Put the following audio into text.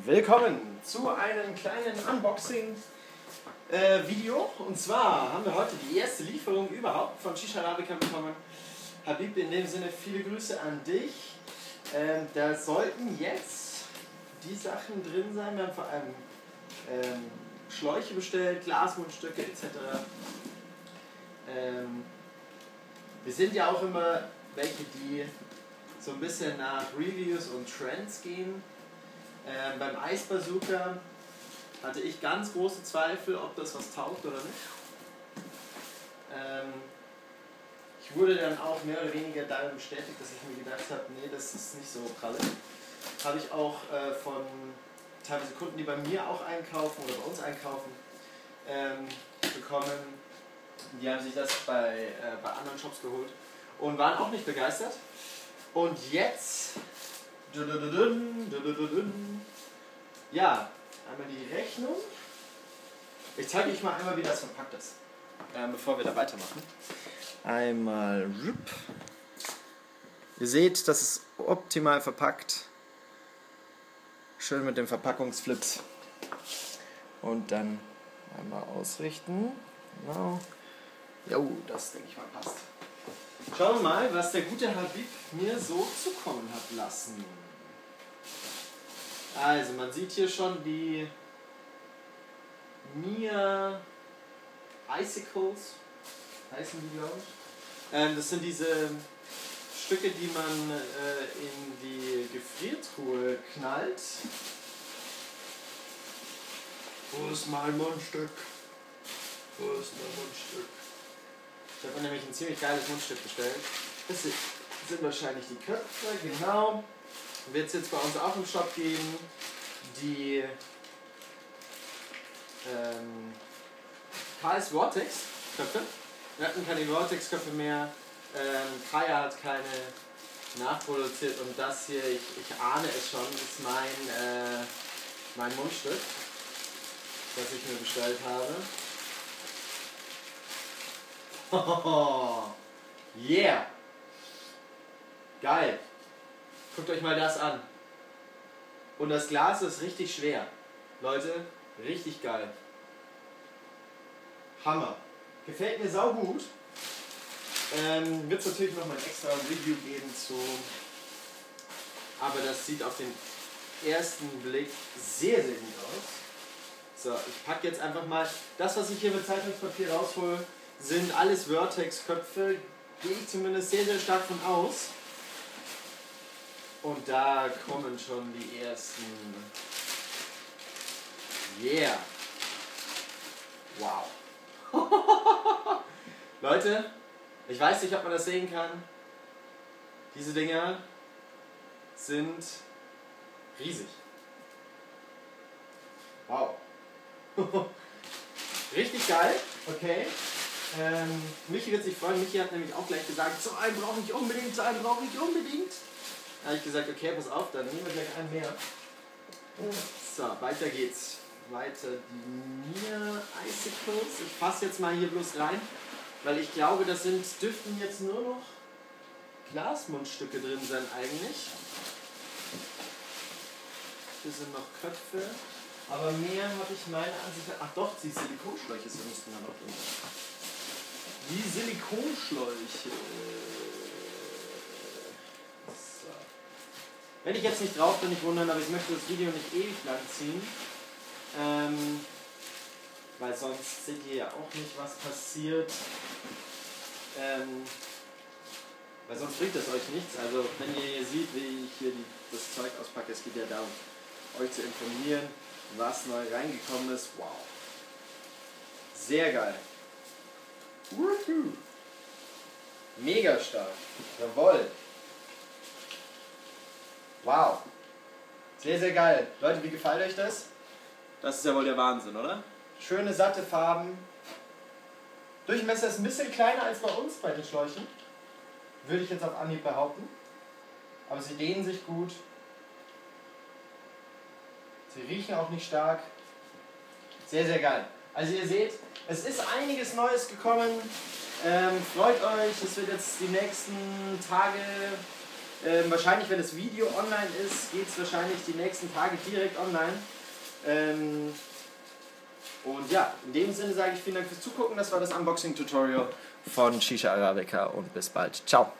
Willkommen zu einem kleinen Unboxing-Video. und zwar haben wir heute die erste Lieferung überhaupt von Shisha Arabica bekommen. Habib, in dem Sinne viele Grüße an dich. Ähm, da sollten jetzt die Sachen drin sein. Wir haben vor allem ähm, Schläuche bestellt, Glasmundstücke etc. Ähm, wir sind ja auch immer welche, die so ein bisschen nach Reviews und Trends gehen. Ähm, beim Eisbazooka hatte ich ganz große Zweifel, ob das was taugt oder nicht. Ähm, ich wurde dann auch mehr oder weniger darin bestätigt, dass ich mir gedacht habe, nee, das ist nicht so pralle. Habe ich auch äh, von teilweise Kunden, die bei mir auch einkaufen oder bei uns einkaufen, ähm, bekommen. Die haben sich das bei, äh, bei anderen Shops geholt und waren auch nicht begeistert. Und jetzt ja, einmal die Rechnung. Ich zeige euch mal einmal, wie das verpackt ist, äh, bevor wir da weitermachen. Einmal. Ihr seht, das ist optimal verpackt. Schön mit den Verpackungsflips. Und dann einmal ausrichten. Genau. Jo, das denke ich mal passt. Schauen wir mal, was der gute Habib mir so zukommen hat lassen. Also, man sieht hier schon die Mia Icicles, heißen die, glaube ich. Ähm, das sind diese Stücke, die man äh, in die Gefriertruhe knallt. Wo ist mein Mundstück? Wo ist mein Mundstück? Ich habe mir nämlich ein ziemlich geiles Mundstück bestellt. Das sind wahrscheinlich die Köpfe, genau wird es jetzt bei uns auch im Shop geben. Die ähm, KS Vortex Köpfe. Wir hatten keine Vortex Köpfe mehr. Ähm, Kaya hat keine nachproduziert und das hier, ich, ich ahne es schon, ist mein, äh, mein Mundstück, das ich mir bestellt habe. yeah! Geil! Guckt euch mal das an. Und das Glas ist richtig schwer. Leute, richtig geil. Hammer. Gefällt mir sau gut. Ähm, Wird es natürlich noch mal ein extra Review geben zu. Aber das sieht auf den ersten Blick sehr, sehr gut aus. So, ich packe jetzt einfach mal das, was ich hier mit Zeitungspapier raushole, sind alles Vertex-Köpfe. Gehe ich zumindest sehr, sehr stark von aus. Und da kommen schon die ersten. Yeah! Wow! Leute, ich weiß nicht, ob man das sehen kann. Diese Dinger sind riesig. Wow. Richtig geil. Okay. Ähm, Michi wird sich freuen. Michi hat nämlich auch gleich gesagt, so einen brauche ich unbedingt, so einen brauche ich unbedingt. Da habe ich gesagt, okay, pass auf, dann nehmen wir gleich einen mehr. So, weiter geht's. Weiter die Mia Icicles. Ich fasse jetzt mal hier bloß rein, weil ich glaube, das sind, dürften jetzt nur noch Glasmundstücke drin sein eigentlich. Hier sind noch Köpfe. Aber mehr habe ich meine Ansicht. Ach doch, die Silikonschläuche müssten da noch drin sein. Die Silikonschläuche. Wenn ich jetzt nicht drauf bin, nicht wundern, aber ich möchte das Video nicht ewig lang ziehen. Ähm, weil sonst seht ihr ja auch nicht, was passiert. Ähm, weil sonst bringt es euch nichts. Also wenn ihr hier seht, wie ich hier die, das Zeug auspacke, es geht ja darum, euch zu informieren, was neu reingekommen ist. Wow. Sehr geil. Woohoo. Mega stark. Jawoll. Wow. Sehr, sehr geil. Leute, wie gefällt euch das? Das ist ja wohl der Wahnsinn, oder? Schöne, satte Farben. Durchmesser ist ein bisschen kleiner als bei uns bei den Schläuchen. Würde ich jetzt auf Anhieb behaupten. Aber sie dehnen sich gut. Sie riechen auch nicht stark. Sehr, sehr geil. Also ihr seht, es ist einiges Neues gekommen. Ähm, freut euch, es wird jetzt die nächsten Tage Ähm, wahrscheinlich, wenn das Video online ist, geht es wahrscheinlich die nächsten Tage direkt online. Ähm, und ja, in dem Sinne sage ich vielen Dank fürs Zugucken. Das war das Unboxing-Tutorial von Shisha Arabica und bis bald. Ciao.